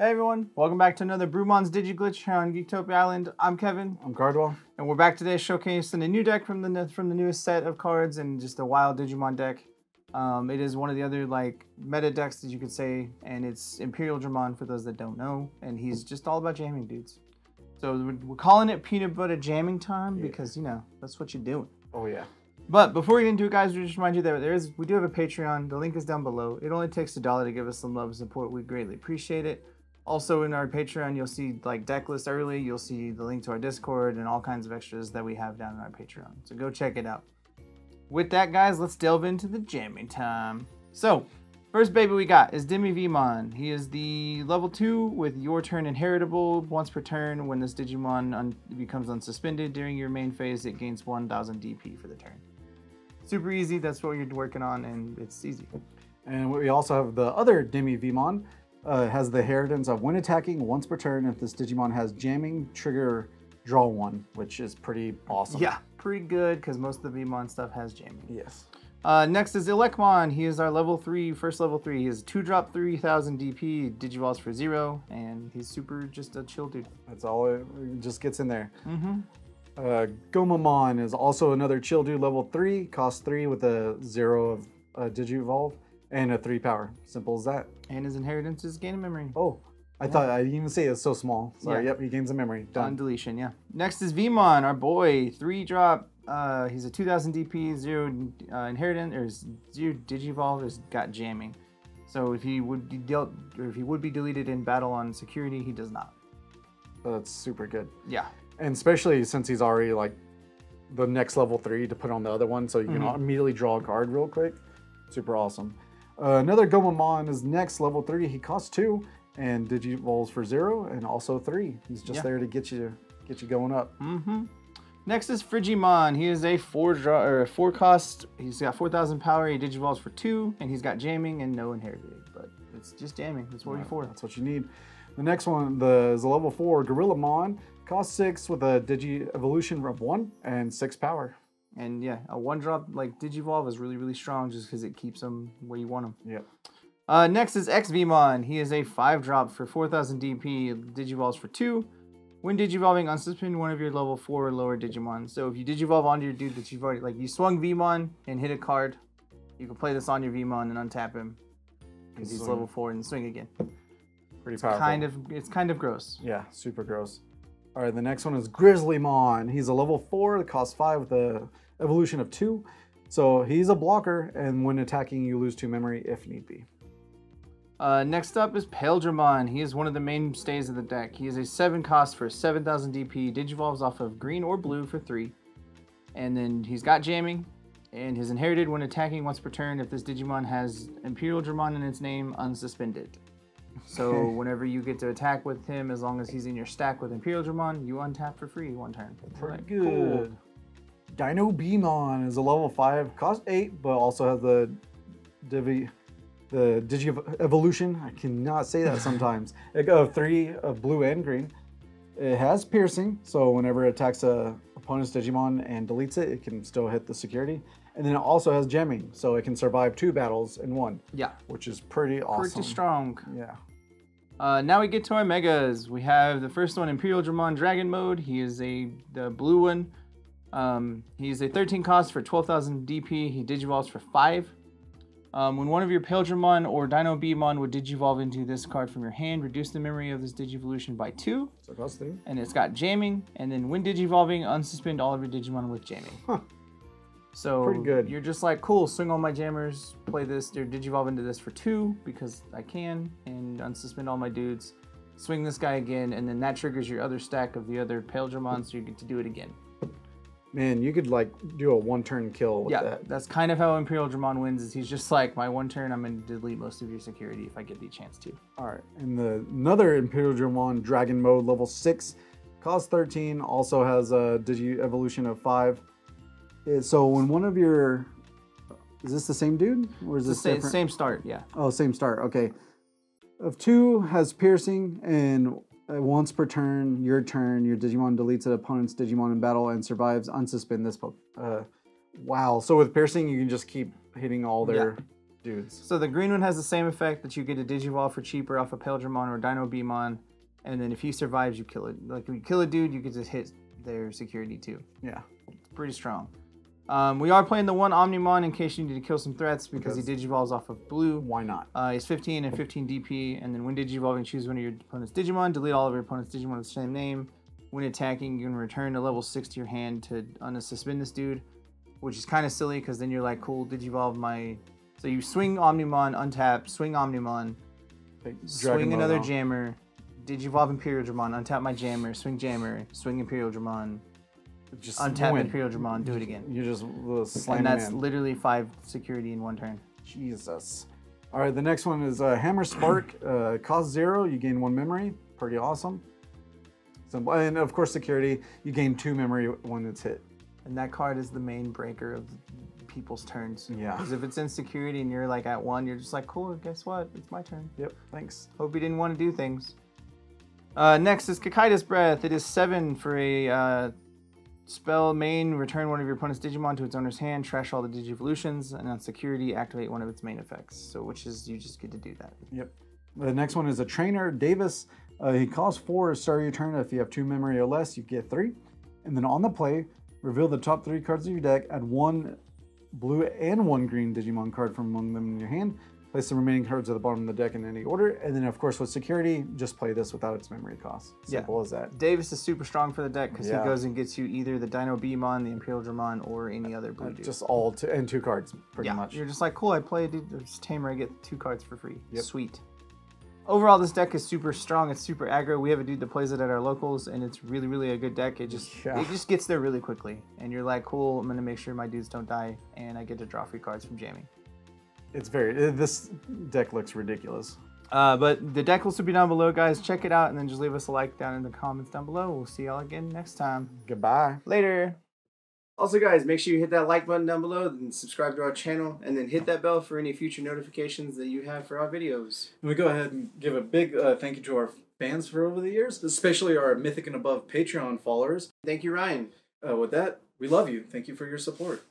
Hey everyone, welcome back to another Brewmon's DigiGlitch here on Geektopia Island. I'm Kevin, I'm Cardwell. and we're back today showcasing a new deck from the from the newest set of cards and just a wild Digimon deck. Um, it is one of the other like meta decks that you could say, and it's Imperialdramon for those that don't know, and he's just all about jamming dudes. So we're, calling it peanut butter jamming time because you know that's what you're doing. Oh yeah. But before we get into it, guys, we just remind you that there is we do have a Patreon. The link is down below. It only takes a dollar to give us some love and support. We greatly appreciate it. Also, in our Patreon, you'll see like deck list early. You'll see the link to our Discord and all kinds of extras that we have down in our Patreon. So go check it out. With that, guys, let's delve into the jamming time. So, first baby we got is DemiVeemon. He is the level 2 with your turn inheritable. Once per turn, when this Digimon un- becomes unsuspended during your main phase, it gains 1000 DP for the turn. Super easy, that's what you're working on, and it's easy. And we also have the other DemiVeemon. Uh, has the inheritance of when attacking once per turn. If this Digimon has jamming, trigger, draw one, which is pretty awesome. Yeah, pretty good, because most of the Veemon stuff has jamming. Yes. Uh, next is Elecmon. He is our level three, first level 3. He is 2 drop 3000 DP, Digivolves for 0, and he's super just a chill dude. That's all it, just gets in there. Mm-hmm. Uh, Gomamon is also another chill dude, level 3, cost 3 with a 0 of uh, Digivolve and a 3 power. Simple as that. And his inheritance is gaining memory. Oh, I thought I didn't even say it. it's so small. Sorry, Yeah. yep, he gains a memory. On deletion, yeah. Next is Veemon, our boy. 3 drop. Uh, he's a 2000 DP, 0 uh, inheritance, or 0 Digivolve, has got jamming. So if he would be dealt, or if he would be deleted in battle on security, he does not. So that's super good. Yeah. And especially since he's already like the next level three to put on the other one, so you can Mhm. immediately draw a card real quick. Super awesome. Uh, another Gomamon is next level three. He costs two and Digivolves for zero and also three. He's just Yeah. there to get you get you going up. Mm-hmm. Next is Frigimon. He is a four draw or a four cost. He's got four thousand power. He digivolves for two, and he's got jamming and no inherited. But it's just jamming. It's forty four. That's what you need. The next one the, is a level four Gorillamon. Costs six with a Digi Evolution of one and six power. And yeah, a one drop like digivolve is really really strong just because it keeps him where you want him. Yep. Uh, next is ExVeemon. He is a five drop for four thousand DP. Digivolves for two. When digivolving, unsuspend one of your level four or lower Digimon. So if you digivolve onto your dude that you've already like you swung Veemon and hit a card, you can play this on your Veemon and untap him because he's level four and swing again. Pretty powerful. Kind of, it's kind of gross. Yeah, super gross. All right, the next one is Grizzlymon. He's a level four, that costs five with the evolution of two. So he's a blocker, and when attacking, you lose two memory if need be. Uh, next up is Paildramon. He is one of the mainstays of the deck. He is a 7 cost for 7000 DP, digivolves off of green or blue for 3. And then he's got jamming, and his inherited when attacking once per turn if this Digimon has Imperialdramon in its name, unsuspended. So whenever you get to attack with him, as long as he's in your stack with Imperialdramon, you untap for free one turn. Pretty Like, good. cool. Dinobeemon is a level five, cost eight, but also has the Divi, the Digi Evolution. I cannot say that sometimes. of three of blue and green. It has piercing, so whenever it attacks a opponent's Digimon and deletes it, it can still hit the security. And then it also has jamming, so it can survive two battles in one, Yeah, which is pretty awesome. pretty strong. Yeah. Uh, now we get to our megas. We have the first one, Imperialdramon Dragon Mode. He is a the blue one. Um, he's a 13 cost for 12,000 DP. He digivolves for five. Um, when one of your Paildramon or Dinobeemon would digivolve into this card from your hand, reduce the memory of this digivolution by two. So cost three. And it's got jamming. And then when digivolving, unsuspend all of your Digimon with jamming. Huh. So Pretty good. You're just like, cool, swing all my jammers, play this, or digivolve into this for two because I can, and unsuspend all my dudes. Swing this guy again, and then that triggers your other stack of the other Paildramon, so you get to do it again. Man, you could like do a one turn kill with yeah, that. that's kind of how Imperialdramon wins. Is he's just like, my one turn, I'm gonna delete most of your security if I get the chance to. All right, and the another Imperialdramon Dragon Mode level six, cost thirteen. Also has a Digi Evolution of five. Eh, So when one of your, is this the same dude or is It's this same, different? same start, yeah. Oh, same start. Okay. Of two has piercing and once per turn, your turn, your Digimon deletes an opponent's Digimon in battle and survives. Unsuspend this. Uh, wow. So with piercing, you can just keep hitting all their dudes. So the green one has the same effect that you get a Digivolve for cheaper off a Paildramon or Dinobeemon, and then if he survives, you kill it. Like if you kill a dude, you can just hit their security too. Yeah. It's pretty strong. Um, we are playing the one Omnimon in case you need to kill some threats because, he Digivolves off of blue. Why not? Uh, he's 15 and 15 DP, and then when Digivolving, choose one of your opponent's Digimon, delete all of your opponent's Digimon with the same name. When attacking, you can return a level 6 to your hand to unsuspend this dude, which is kind of silly because then you're like, cool, Digivolve my. So you swing Omnimon, untap, swing Omnimon, swing another out. Jammer, Digivolve Imperialdramon, untap my Jammer, swing Jammer, swing Imperialdramon, Just untap win. Imperialdramon, do it again. You just uh, slam And that's in. literally 5 security in one turn. Jesus. All right, the next one is uh, Hammer Spark. Uh, cost zero, you gain one memory. Pretty awesome. Simple. And of course, security, you gain two memory when it's hit. And that card is the main breaker of people's turns. Yeah. Because if it's in security and you're like at one, you're just like, cool, guess what? It's my turn. Yep, thanks. Hope you didn't want to do things. Uh, next is Cocytus Breath. It is seven for a uh, spell main. Return one of your opponent's Digimon to its owner's hand. Trash all the Digivolutions. And on security, activate one of its main effects. So, which is you just get to do that. Yep. The next one is a trainer, Davis. Uh, he costs four. Start your turn. If you have two memory or less, you get three. And then on the play, reveal the top three cards of your deck. Add one blue and one green Digimon card from among them in your hand. Place the remaining cards at the bottom of the deck in any order. And then, of course, with security, just play this without its memory cost. Yeah. Simple as that. Davis is super strong for the deck because Yeah. he goes and gets you either the Dinobeemon, the Imperialdramon, or any other blue uh, dude. Just all two, and two cards, pretty yeah, much. You're just like, cool, I played Tamer, I get two cards for free. Yep. Sweet. Overall, this deck is super strong. It's super aggro. We have a dude that plays it at our locals, and it's really, really a good deck. It just Yeah. it just gets there really quickly, and you're like, cool. I'm gonna make sure my dudes don't die, and I get to draw free cards from jamming. It's very. uh, This deck looks ridiculous. Uh, but the deck list will be down below, guys. Check it out, and then just leave us a like down in the comments down below. We'll see y'all again next time. Goodbye. Later. Also, guys, make sure you hit that like button down below and subscribe to our channel, and then hit that bell for any future notifications that you have for our videos. And we go ahead and give a big uh, thank you to our fans for over the years, especially our Mythic and Above Patreon followers. Thank you, Ryan. Uh, with that, we love you. Thank you for your support.